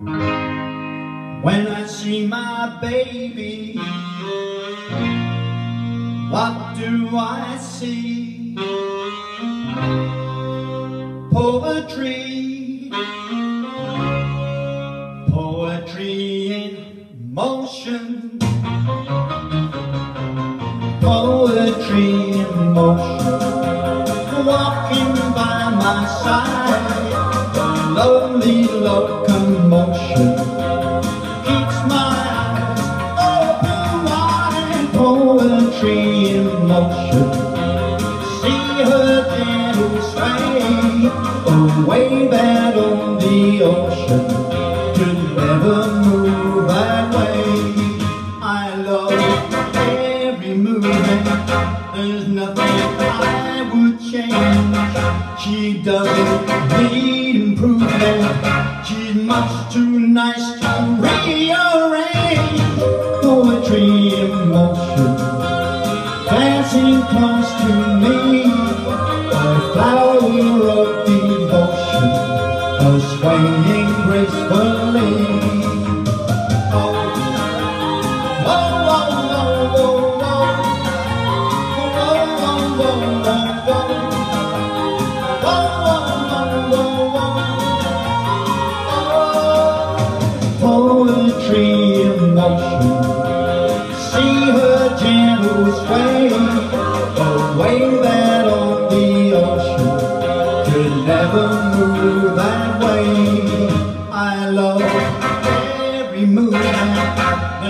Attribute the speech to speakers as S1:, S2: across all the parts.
S1: When I see my baby, what do I see? Poetry, poetry in motion, poetry in motion, walking by my side, lonely locomotion keeps my eyes open wide, and poetry in motion. See her gentle sway, a wave out on the ocean could never move that way. I love every movement, there's nothing I would change. She doesn't need improvement, she's much too nice to rearrange. Poetry in motion dancing close to me, a flower of devotion, a swaying gracefully.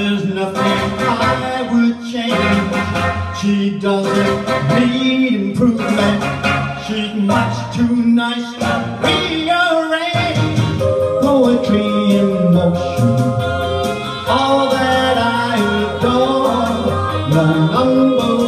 S1: There's nothing I would change. She doesn't need improvement, she's much too nice to rearrange. Number